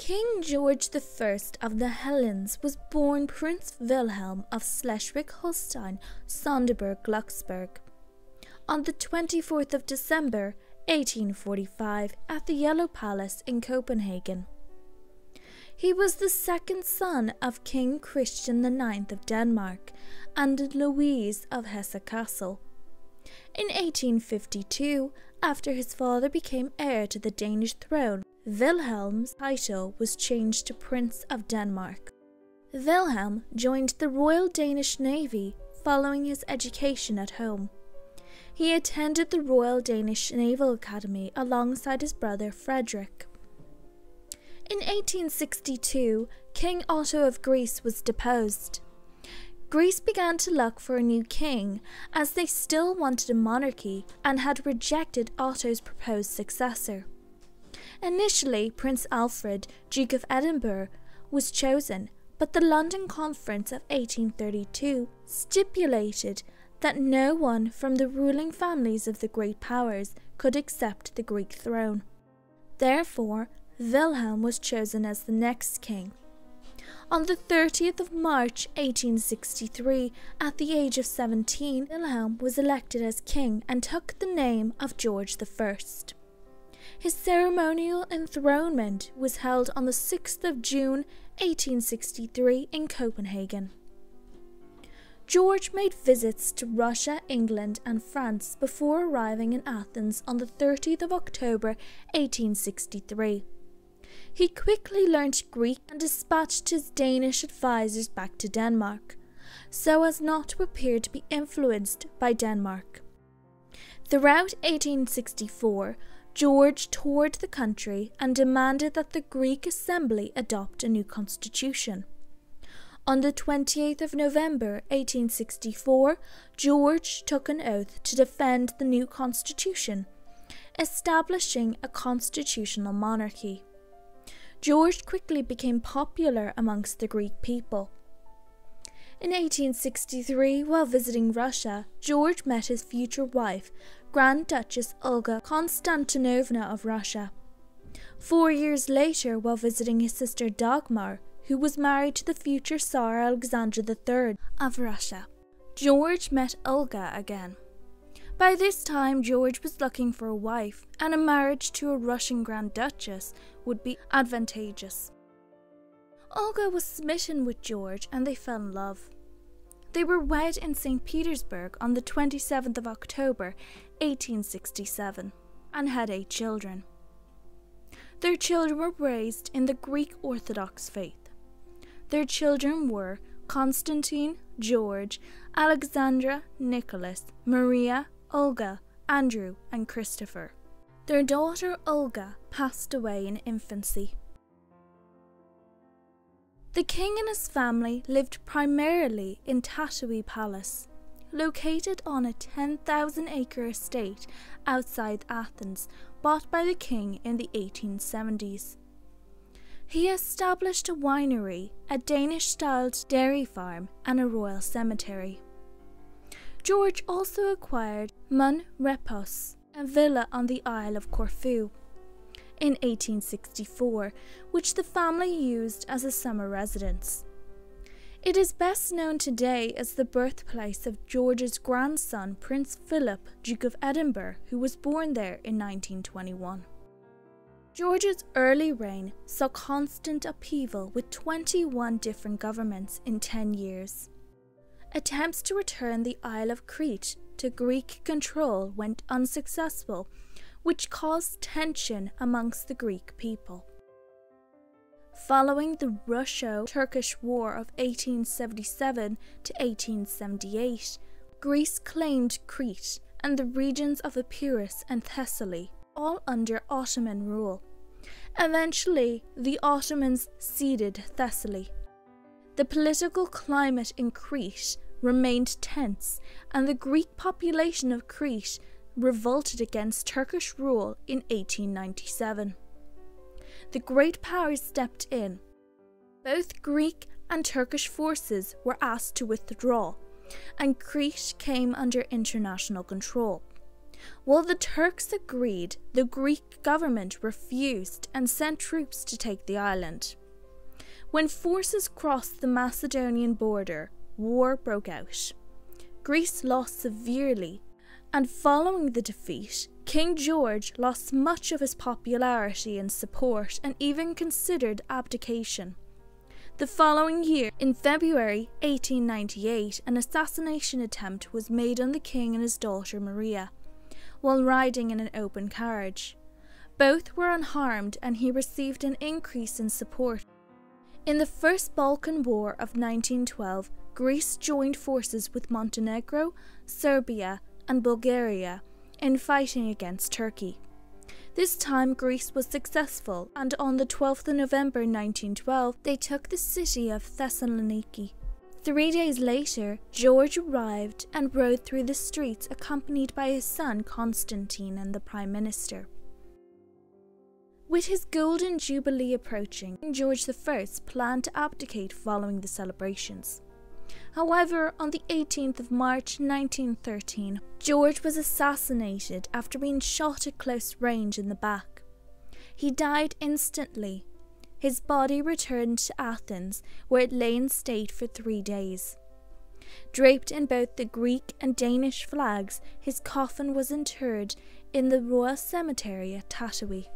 King George I of the Hellenes was born Prince Wilhelm of Schleswig-Holstein, Sonderburg-Glücksburg on the 24th of December 1845 at the Yellow Palace in Copenhagen. He was the second son of King Christian IX of Denmark and Louise of Hesse-Kassel. In 1852, after his father became heir to the Danish throne, Wilhelm's title was changed to Prince of Denmark. Wilhelm joined the Royal Danish Navy following his education at home. He attended the Royal Danish Naval Academy alongside his brother Frederick. In 1862, King Otto of Greece was deposed. Greece began to look for a new king, as they still wanted a monarchy and had rejected Otto's proposed successor. Initially, Prince Alfred, Duke of Edinburgh, was chosen, but the London Conference of 1832 stipulated that no one from the ruling families of the great powers could accept the Greek throne. Therefore, Wilhelm was chosen as the next king. On the 30th of March 1863, at the age of 17, Wilhelm was elected as king and took the name of George I. His ceremonial enthronement was held on the 6th of June 1863 in Copenhagen. George made visits to Russia, England, and France before arriving in Athens on the 30th of October 1863. He quickly learnt Greek and dispatched his Danish advisers back to Denmark, so as not to appear to be influenced by Denmark. Throughout 1864, George toured the country and demanded that the Greek assembly adopt a new constitution. On the 28th of November 1864, George took an oath to defend the new constitution, establishing a constitutional monarchy. George quickly became popular amongst the Greek people. In 1863, while visiting Russia, George met his future wife, Grand Duchess Olga Konstantinovna of Russia. Four years later, while visiting his sister Dagmar, who was married to the future Tsar Alexander III of Russia, George met Olga again. By this time, George was looking for a wife, and a marriage to a Russian Grand Duchess would be advantageous. Olga was smitten with George and they fell in love. They were wed in St. Petersburg on the 27th of October 1867 and had eight children. Their children were raised in the Greek Orthodox faith. Their children were Constantine, George, Alexandra, Nicholas, Maria, Olga, Andrew, and Christopher. Their daughter Olga passed away in infancy. The king and his family lived primarily in Tatoi Palace, located on a 10,000 acre estate outside Athens, bought by the king in the 1870s. He established a winery, a Danish styled dairy farm, and a royal cemetery. George also acquired Mon Repos, a villa on the Isle of Corfu, in 1864, which the family used as a summer residence. It is best known today as the birthplace of George's grandson, Prince Philip, Duke of Edinburgh, who was born there in 1921. George's early reign saw constant upheaval with 21 different governments in 10 years. Attempts to return the Isle of Crete to Greek control went unsuccessful which caused tension amongst the Greek people. Following the Russo Turkish War of 1877 to 1878, Greece claimed Crete and the regions of Epirus and Thessaly, all under Ottoman rule. Eventually, the Ottomans ceded Thessaly. The political climate in Crete remained tense, and the Greek population of Crete revolted against Turkish rule in 1897. The great powers stepped in. Both Greek and Turkish forces were asked to withdraw, and Crete came under international control. While the Turks agreed, the Greek government refused and sent troops to take the island. When forces crossed the Macedonian border, war broke out. Greece lost severely, and following the defeat, King George lost much of his popularity and support and even considered abdication. The following year, in February 1898, an assassination attempt was made on the king and his daughter Maria while riding in an open carriage. Both were unharmed and he received an increase in support. In the First Balkan War of 1912, Greece joined forces with Montenegro, Serbia, and Bulgaria in fighting against Turkey. This time Greece was successful, and on the 12th of November 1912 they took the city of Thessaloniki. Three days later, George arrived and rode through the streets accompanied by his son Constantine and the Prime Minister. With his golden jubilee approaching, George I planned to abdicate following the celebrations. However, on the 18th of March 1913, George was assassinated after being shot at close range in the back. He died instantly his body returned to Athens, where it lay in state for three days. Draped in both the Greek and Danish flags, his coffin was interred in the royal cemetery at Tatoi.